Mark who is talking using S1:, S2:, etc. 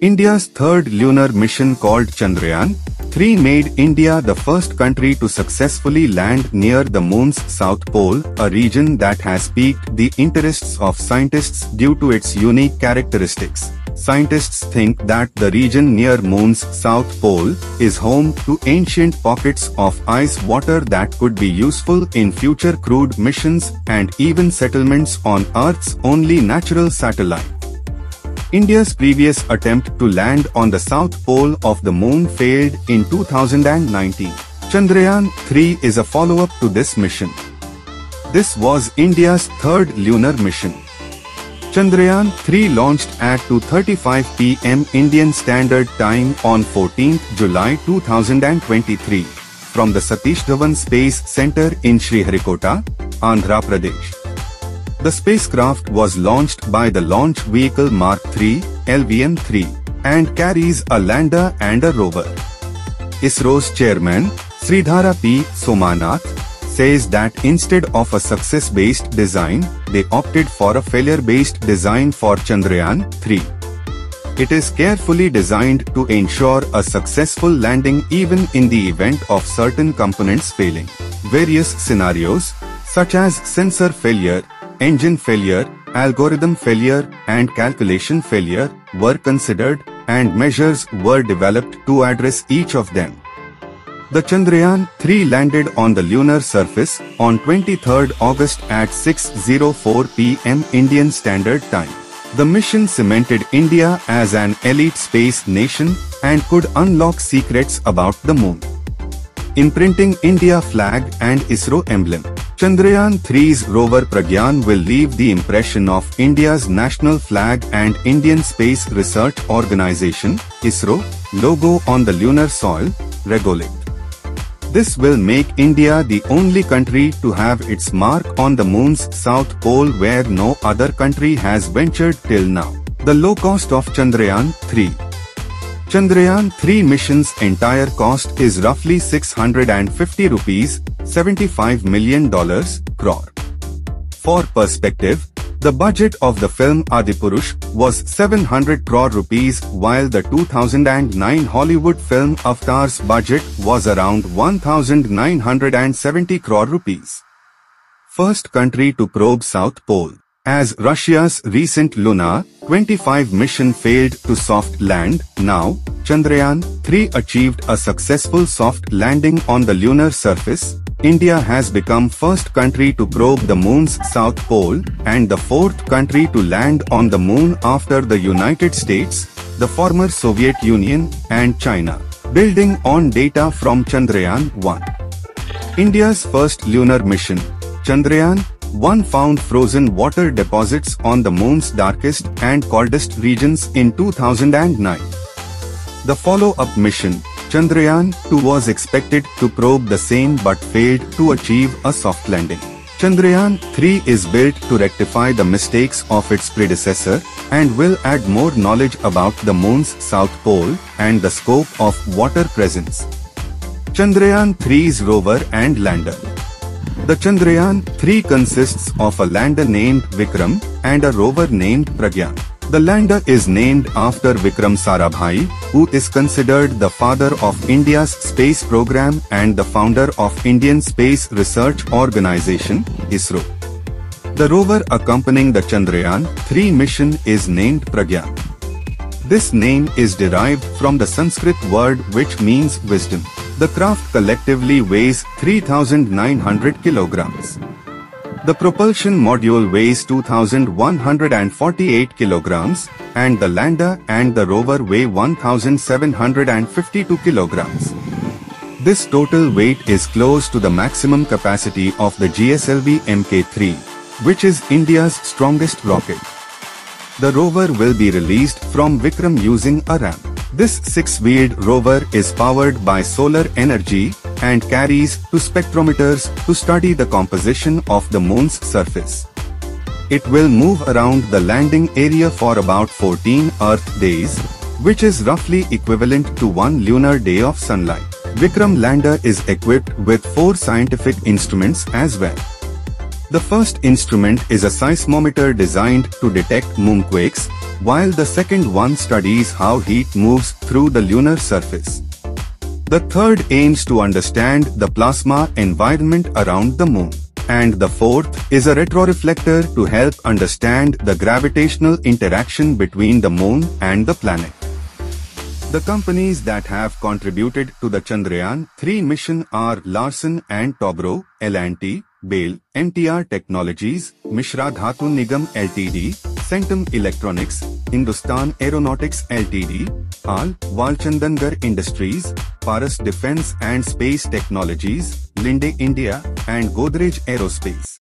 S1: India's third lunar mission called Chandrayaan 3 made India the first country to successfully land near the moon's south pole, a region that has piqued the interests of scientists due to its unique characteristics. Scientists think that the region near moon's south pole is home to ancient pockets of ice water that could be useful in future crewed missions and even settlements on Earth's only natural satellite. India's previous attempt to land on the south pole of the moon failed in 2019. Chandrayaan 3 is a follow-up to this mission. This was India's third lunar mission. Chandrayaan 3 launched at 2.35 pm Indian Standard Time on 14 July 2023 from the Satish Dhawan Space Center in Sriharikota, Andhra Pradesh. The spacecraft was launched by the Launch Vehicle Mark III, LVM-3, and carries a lander and a rover. ISRO's chairman, Sridhara P. Somanath, says that instead of a success-based design, they opted for a failure-based design for Chandrayaan 3. It is carefully designed to ensure a successful landing even in the event of certain components failing. Various scenarios, such as sensor failure, engine failure, algorithm failure, and calculation failure were considered and measures were developed to address each of them. The Chandrayaan 3 landed on the lunar surface on 23 August at 6.04 pm Indian Standard Time. The mission cemented India as an elite space nation and could unlock secrets about the moon. Imprinting India flag and ISRO emblem. Chandrayaan 3's rover Pragyan will leave the impression of India's national flag and Indian Space Research Organization, ISRO, logo on the lunar soil, regolith. This will make India the only country to have its mark on the moon's south pole where no other country has ventured till now. The low cost of Chandrayaan 3 Chandrayaan 3 mission's entire cost is roughly 650 rupees, $75 million crore. For perspective, the budget of the film Adipurush was 700 crore rupees while the 2009 Hollywood film Avatar's budget was around 1970 crore rupees. First country to probe South Pole. As Russia's recent Luna 25 mission failed to soft land, now, Chandrayaan 3 achieved a successful soft landing on the lunar surface. India has become first country to probe the moon's south pole and the fourth country to land on the moon after the United States, the former Soviet Union, and China. Building on data from Chandrayaan 1. India's first lunar mission, Chandrayaan one found frozen water deposits on the moon's darkest and coldest regions in 2009. The follow-up mission, Chandrayaan 2 was expected to probe the same but failed to achieve a soft landing. Chandrayaan 3 is built to rectify the mistakes of its predecessor and will add more knowledge about the moon's south pole and the scope of water presence. Chandrayaan 3's rover and lander. The Chandrayaan 3 consists of a lander named Vikram and a rover named Pragyan. The lander is named after Vikram Sarabhai, who is considered the father of India's space program and the founder of Indian Space Research Organization, ISRO. The rover accompanying the Chandrayaan 3 mission is named Pragyan. This name is derived from the Sanskrit word which means wisdom. The craft collectively weighs 3,900 kilograms. The propulsion module weighs 2,148 kilograms and the lander and the rover weigh 1,752 kilograms. This total weight is close to the maximum capacity of the GSLV Mk3, which is India's strongest rocket. The rover will be released from Vikram using a ramp. This six-wheeled rover is powered by solar energy and carries two spectrometers to study the composition of the moon's surface. It will move around the landing area for about 14 Earth days, which is roughly equivalent to one lunar day of sunlight. Vikram lander is equipped with four scientific instruments as well. The first instrument is a seismometer designed to detect moonquakes, while the second one studies how heat moves through the lunar surface. The third aims to understand the plasma environment around the moon. And the fourth is a retroreflector to help understand the gravitational interaction between the moon and the planet. The companies that have contributed to the Chandrayaan 3 mission are Larsen and Toubro, L&T, BHEL, MTR Technologies, Mishra Dhatu Nigam Ltd, Centum Electronics, Hindustan Aeronautics Ltd, HAL, Walchandnagar Industries, Paras Defence and Space Technologies, Linde India, and Godrej Aerospace.